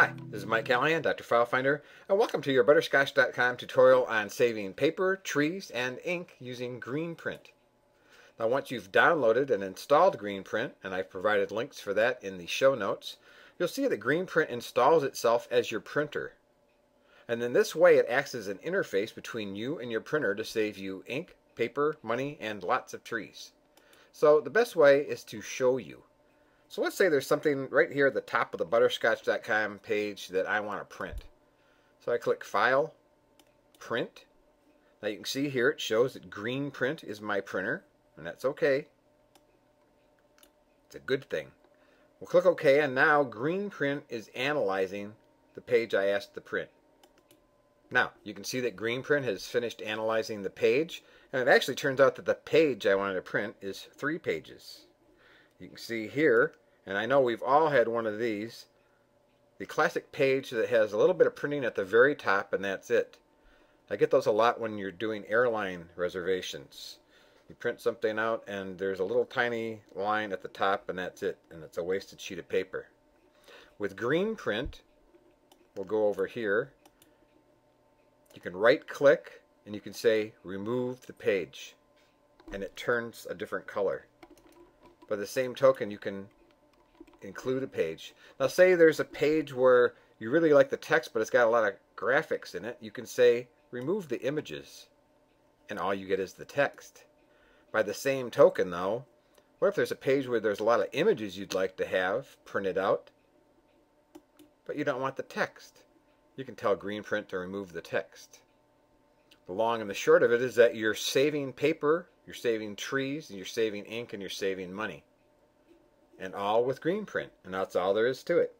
Hi, this is Mike Callahan, Dr. FileFinder, and welcome to your Butterscotch.com tutorial on saving paper, trees, and ink using Greenprint. Now once you've downloaded and installed Greenprint, and I've provided links for that in the show notes, you'll see that Greenprint installs itself as your printer. And in this way it acts as an interface between you and your printer to save you ink, paper, money, and lots of trees. So the best way is to show you. So let's say there's something right here at the top of the butterscotch.com page that I want to print. So I click File, Print. Now you can see here it shows that Greenprint is my printer, and that's okay. It's a good thing. We'll click OK, and now Greenprint is analyzing the page I asked to print. Now, you can see that Greenprint has finished analyzing the page, and it actually turns out that the page I wanted to print is three pages. You can see here, and I know we've all had one of these, the classic page that has a little bit of printing at the very top and that's it. I get those a lot when you're doing airline reservations. You print something out and there's a little tiny line at the top and that's it, and it's a wasted sheet of paper. With Greenprint, we'll go over here, you can right click and you can say remove the page and it turns a different color. By the same token, you can include a page. Now say there's a page where you really like the text, but it's got a lot of graphics in it. You can say remove the images, and all you get is the text. By the same token, though, what if there's a page where there's a lot of images you'd like to have printed out, but you don't want the text? You can tell Greenprint to remove the text. The long and the short of it is that you're saving paper you're saving trees, and you're saving ink, and you're saving money. And all with Greenprint, And that's all there is to it.